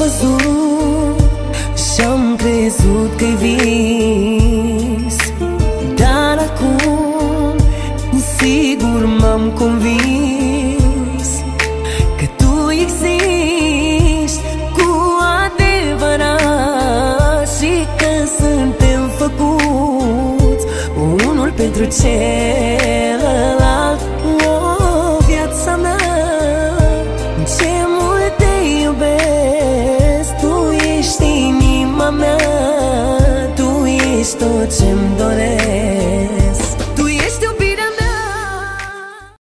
văzut și-am crezut că-i vis. Dar acum sigur m-am convins Că tu existi cu adevărat Și că suntem făcuți unul pentru cel ești tot doresc.